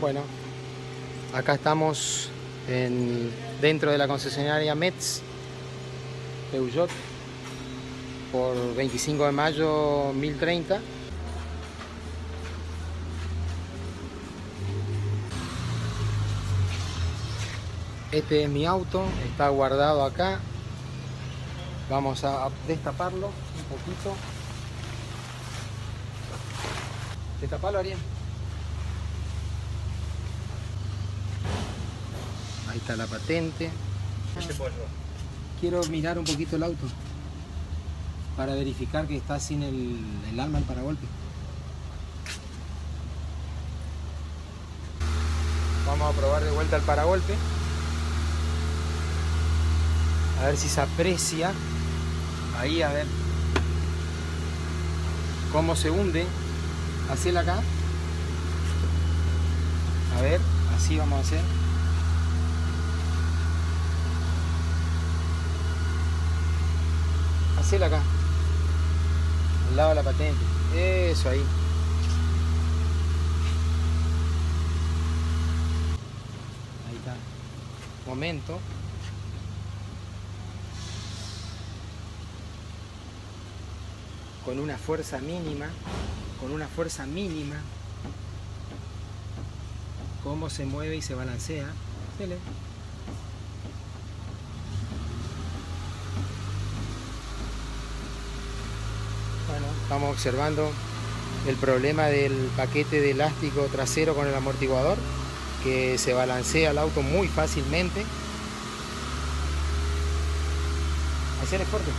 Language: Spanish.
Bueno, acá estamos en, dentro de la concesionaria Metz Peugeot por 25 de mayo 1030. Este es mi auto, está guardado acá. Vamos a destaparlo un poquito. Destapalo, Ariel. Ahí está la patente. Quiero mirar un poquito el auto para verificar que está sin el, el alma al paragolpe. Vamos a probar de vuelta el paragolpe. A ver si se aprecia. Ahí, a ver. Cómo se hunde. Hacela acá. A ver, así vamos a hacer. Hacela acá. Al lado de la patente. Eso ahí. Ahí está. Momento. Con una fuerza mínima. Con una fuerza mínima. Cómo se mueve y se balancea. Bueno, estamos observando el problema del paquete de elástico trasero con el amortiguador que se balancea el auto muy fácilmente. Hacer fuerte.